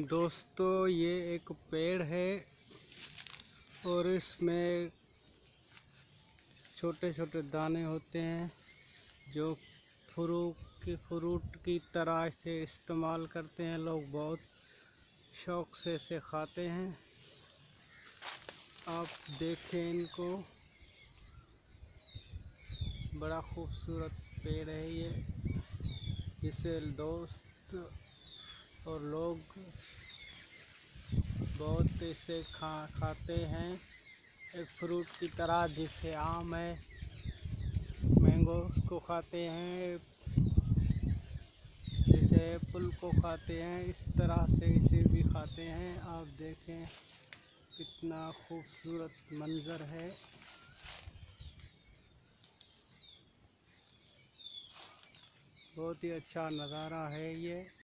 दोस्तों, ये एक पेड़ है और इसमें छोटे छोटे दाने होते हैं जो फ्रूट की फ्रूट की तरह से इस्तेमाल करते हैं। लोग बहुत शौक से इसे खाते हैं। आप देखें इनको। बड़ा खूबसूरत पेड़ है ये। जिसे दोस्त और लोग बहुत इसे खा, खाते हैं। एक फ्रूट की तरह जिसे आम है, मैंगो उसको खाते हैं, जैसे एप्पल को खाते हैं, इस तरह से इसे भी खाते हैं। आप देखें कितना खूबसूरत मंज़र है। बहुत ही अच्छा नज़ारा है ये।